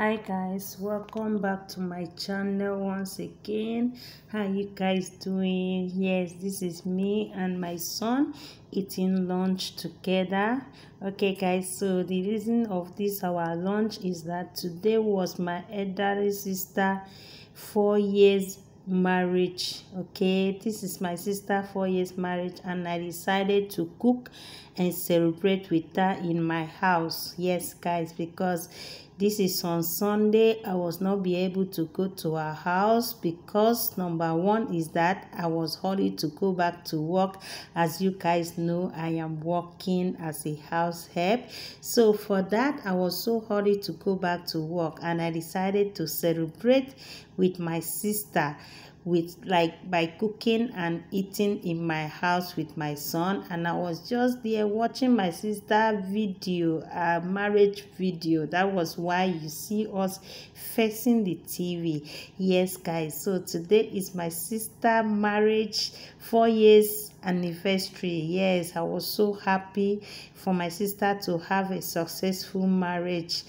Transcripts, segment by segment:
hi guys. Welcome back to my channel once again. How you guys doing? Yes this is me and my son eating lunch together. Okay guys so the reason of this our lunch is that today was my elderly sister four years marriage. Okay this is my sister four years marriage and i decided to cook and celebrate with her in my house. Yes guys because this is on sunday i was not be able to go to her house because number one is that i was hurried to go back to work. As you guys know i am working as a house help. So for that i was so hurried to go back to work and i decided to celebrate with my sister with like by cooking and eating in my house with my son. And i was just there watching my sister video uh marriage video. That was why you see us facing the tv yes guys. So today is my sister marriage four years anniversary. Yes i was so happy for my sister to have a successful marriage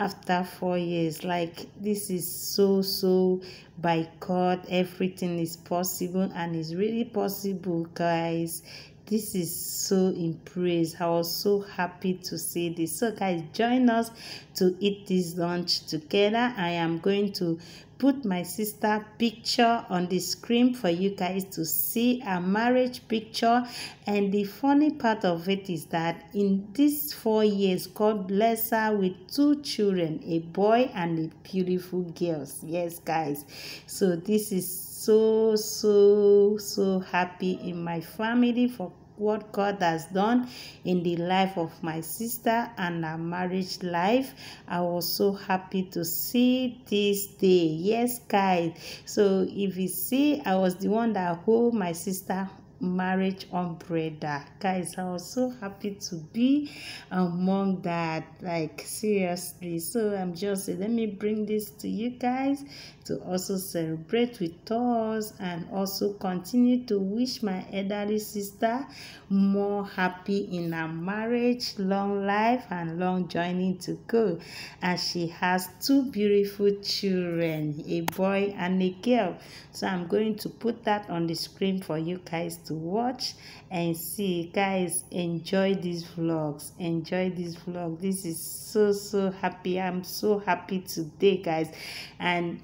after four years. Like this is so so by god everything is possible and it's really possible guys. This is so impressed i was so happy to see this. So guys join us to eat this lunch together. I am going to put my sister picture on the screen for you guys to see a marriage picture. And the funny part of it is that in these four years god bless her with two children a boy and a beautiful girls. Yes guys. So this is so so so happy in my family for what God has done in the life of my sister and her marriage life. I was so happy to see this day. Yes, guys. So if you see, I was the one that hold my sister marriage umbrella. Guys i was so happy to be among that like seriously. So i'm just let me bring this to you guys to also celebrate with us and also continue to wish my elderly sister more happy in her marriage long life and long journey to go. And she has two beautiful children a boy and a girl. So i'm going to put that on the screen for you guys to watch and see. Guys enjoy these vlogs. Enjoy this vlog this is so so happy. I'm so happy today guys. And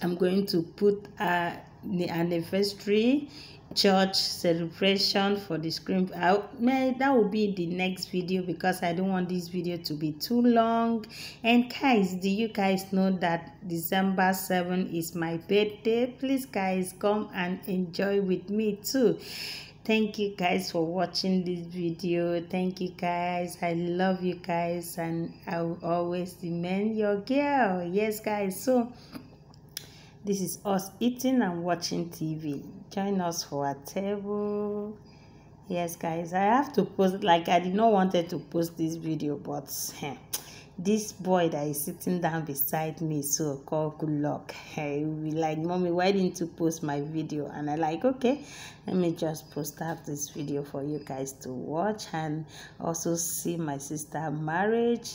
i'm going to put uh anniversary church celebration for the screen. I, man, that will be the next video because i don't want this video to be too long. And guys do you guys know that december 7 is my birthday? Please guys come and enjoy with me too. Thank you guys for watching this video. Thank you guys. I love you guys and i will always remain your girl. Yes guys. So this is us eating and watching tv join us for a table. Yes guys i have to post like i did not wanted to post this video but eh, this boy that is sitting down beside me so called good luck. Hey be like mommy why didn't you post my video? And i like okay let me just post out this video for you guys to watch and also see my sister marriage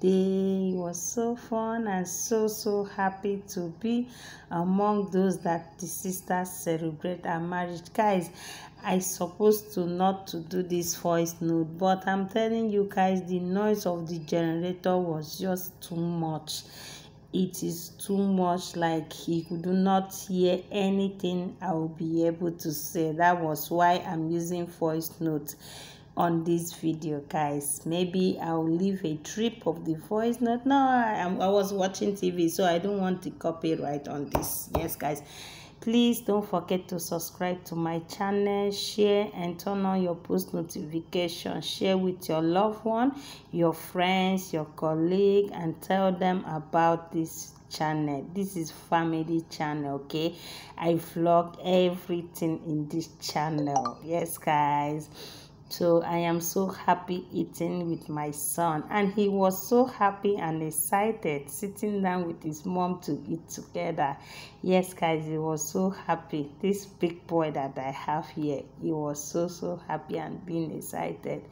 day was so fun and so so happy to be among those that the sisters celebrate our marriage. Guys i supposed to not to do this voice note but i'm telling you guys the noise of the generator was just too much. It is too much like he could not hear anything i will be able to say. That was why i'm using voice note on this video guys. Maybe i'll leave a trip of the voice. Note no I, I was watching tv so i don't want the copyright on this. Yes guys. Please don't forget to subscribe to my channel share and turn on your post notification. Share with your loved one your friends your colleague and tell them about this channel. This is family channel okay? I vlog everything in this channel. Yes guys so i am so happy eating with my son. And he was so happy and excited sitting down with his mom to eat together. Yes guys he was so happy. This big boy that i have here he was so so happy and being excited.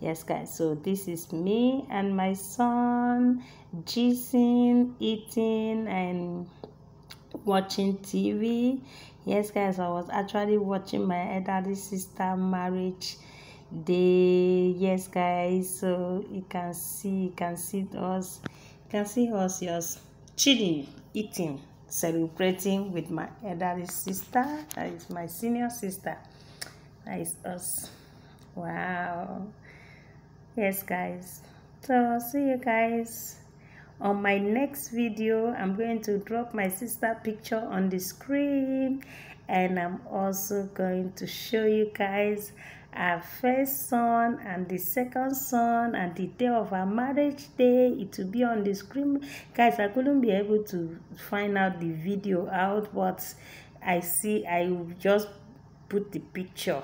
Yes guys so this is me and my son jizzing eating and watching tv yes guys i was actually watching my elderly sister marriage day yes guys so you can see you can see us you can see us just chilling eating celebrating with my elderly sister that is my senior sister. That is us. Wow. Yes guys. So see you guys. On my next video i'm going to drop my sister picture on the screen and i'm also going to show you guys our first son and the second son and the day of our marriage day it will be on the screen. Guys i couldn't be able to find out the video out but i see i just put the picture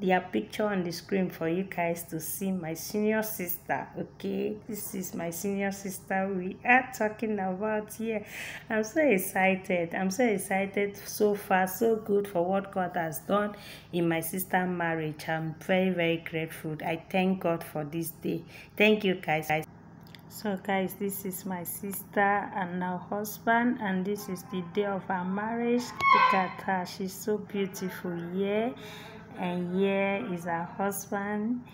their picture on the screen for you guys to see my senior sister okay? This is my senior sister we are talking about here. I'm so excited. I'm so excited so far so good for what god has done in my sister marriage. I'm very very grateful. I thank god for this day. Thank you guys. So guys this is my sister and her husband and this is the day of our marriage. Look at her. She's so beautiful yeah and here is her husband.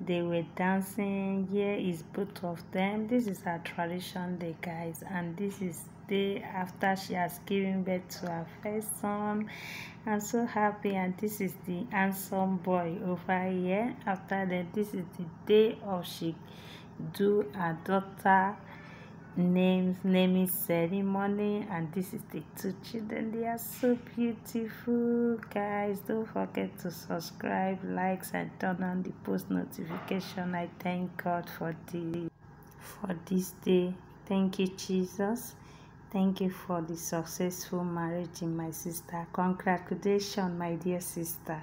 They were dancing. Here is both of them. This is her tradition day guys. And this is day after she has given birth to her first son. I'm so happy. And this is the handsome boy over here. After that this is the day of she do her daughter names naming ceremony and this is the two children. They are so beautiful guys. Don't forget to subscribe likes and turn on the post notification. I thank god for the for this day. Thank you jesus. Thank you for the successful marriage in my sister. Congratulations my dear sister